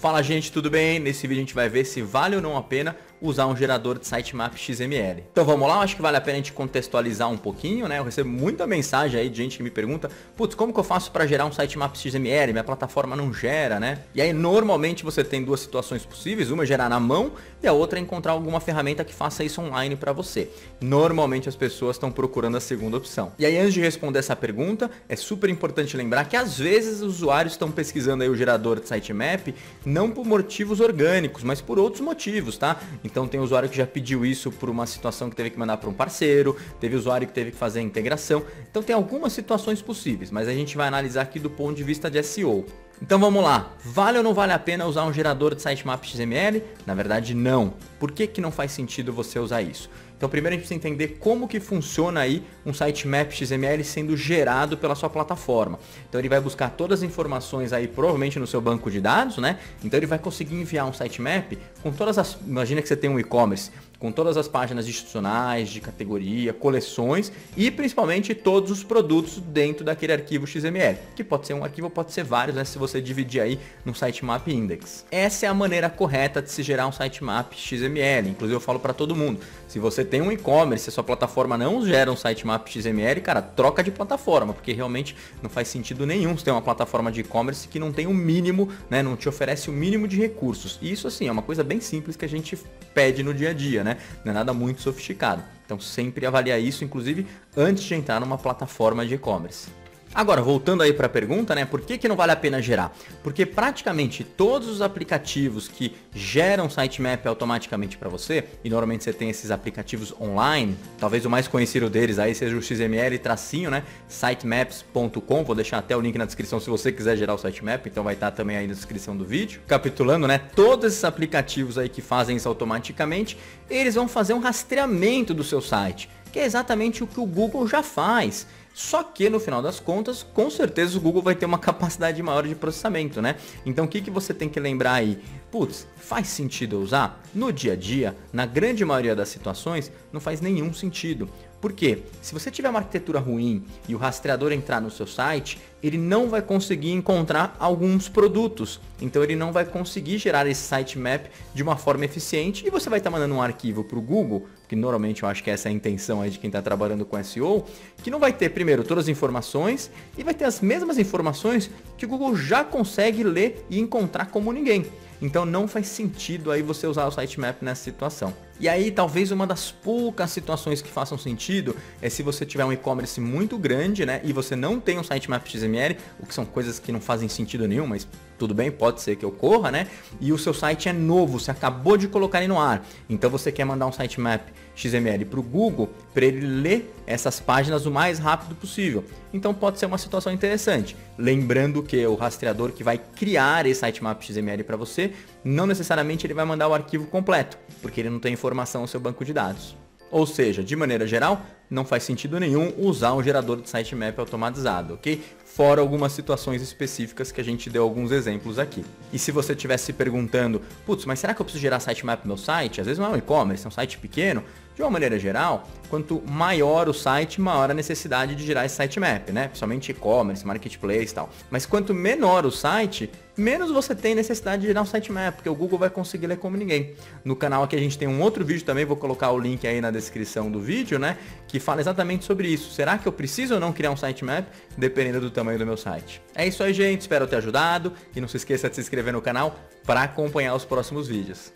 Fala gente, tudo bem? Nesse vídeo a gente vai ver se vale ou não a pena usar um gerador de sitemap XML. Então vamos lá, acho que vale a pena a gente contextualizar um pouquinho, né? Eu recebo muita mensagem aí de gente que me pergunta, putz, como que eu faço para gerar um sitemap XML? Minha plataforma não gera, né? E aí normalmente você tem duas situações possíveis, uma é gerar na mão e a outra é encontrar alguma ferramenta que faça isso online para você. Normalmente as pessoas estão procurando a segunda opção. E aí antes de responder essa pergunta, é super importante lembrar que às vezes os usuários estão pesquisando aí o gerador de sitemap não por motivos orgânicos, mas por outros motivos, tá? Então tem usuário que já pediu isso por uma situação que teve que mandar para um parceiro, teve usuário que teve que fazer a integração. Então tem algumas situações possíveis, mas a gente vai analisar aqui do ponto de vista de SEO. Então vamos lá, vale ou não vale a pena usar um gerador de sitemap XML? Na verdade não. Por que, que não faz sentido você usar isso? Então primeiro a gente precisa entender como que funciona aí um sitemap XML sendo gerado pela sua plataforma. Então ele vai buscar todas as informações aí provavelmente no seu banco de dados, né? Então ele vai conseguir enviar um sitemap com todas as, imagina que você tem um e-commerce, com todas as páginas institucionais, de categoria, coleções e principalmente todos os produtos dentro daquele arquivo XML, que pode ser um arquivo, pode ser vários, né, se você dividir aí no sitemap index. Essa é a maneira correta de se gerar um sitemap XML, inclusive eu falo para todo mundo, se você tem um e-commerce, se a sua plataforma não gera um sitemap XML, cara, troca de plataforma, porque realmente não faz sentido nenhum você ter uma plataforma de e-commerce que não tem o mínimo, né, não te oferece o mínimo de recursos. E isso assim é uma coisa bem simples que a gente pede no dia a dia, né? Né? Não é nada muito sofisticado. Então sempre avaliar isso, inclusive antes de entrar numa plataforma de e-commerce. Agora, voltando aí para a pergunta, né? Por que, que não vale a pena gerar? Porque praticamente todos os aplicativos que geram sitemap automaticamente para você, e normalmente você tem esses aplicativos online, talvez o mais conhecido deles aí seja o XML tracinho, né? sitemaps.com, vou deixar até o link na descrição se você quiser gerar o sitemap, então vai estar também aí na descrição do vídeo. Capitulando, né? Todos esses aplicativos aí que fazem isso automaticamente, eles vão fazer um rastreamento do seu site, que é exatamente o que o Google já faz. Só que no final das contas, com certeza o Google vai ter uma capacidade maior de processamento, né? Então o que, que você tem que lembrar aí? Putz, faz sentido usar? No dia a dia, na grande maioria das situações, não faz nenhum sentido. Por quê? Se você tiver uma arquitetura ruim e o rastreador entrar no seu site, ele não vai conseguir encontrar alguns produtos. Então ele não vai conseguir gerar esse sitemap de uma forma eficiente e você vai estar mandando um arquivo para o Google, que normalmente eu acho que essa é a intenção aí de quem está trabalhando com SEO, que não vai ter primeiro todas as informações e vai ter as mesmas informações que o Google já consegue ler e encontrar como ninguém. Então não faz sentido aí você usar o sitemap nessa situação. E aí talvez uma das poucas situações que façam sentido é se você tiver um e-commerce muito grande, né, e você não tem um sitemap XML, o que são coisas que não fazem sentido nenhum, mas tudo bem, pode ser que ocorra, né? E o seu site é novo, você acabou de colocar ele no ar. Então você quer mandar um sitemap XML para o Google para ele ler essas páginas o mais rápido possível. Então pode ser uma situação interessante. Lembrando que o rastreador que vai criar esse sitemap XML para você, não necessariamente ele vai mandar o arquivo completo, porque ele não tem informação no seu banco de dados. Ou seja, de maneira geral, não faz sentido nenhum usar um gerador de sitemap automatizado, ok? Fora algumas situações específicas que a gente deu alguns exemplos aqui. E se você estivesse se perguntando, putz, mas será que eu preciso gerar sitemap no meu site? Às vezes não é um e-commerce, é um site pequeno. De uma maneira geral, quanto maior o site, maior a necessidade de gerar esse sitemap, né? Principalmente e-commerce, marketplace e tal. Mas quanto menor o site, menos você tem necessidade de gerar um sitemap, porque o Google vai conseguir ler como ninguém. No canal aqui a gente tem um outro vídeo também, vou colocar o link aí na descrição do vídeo, né? Que fala exatamente sobre isso. Será que eu preciso ou não criar um sitemap, dependendo do tamanho do meu site? É isso aí, gente. Espero ter ajudado. E não se esqueça de se inscrever no canal para acompanhar os próximos vídeos.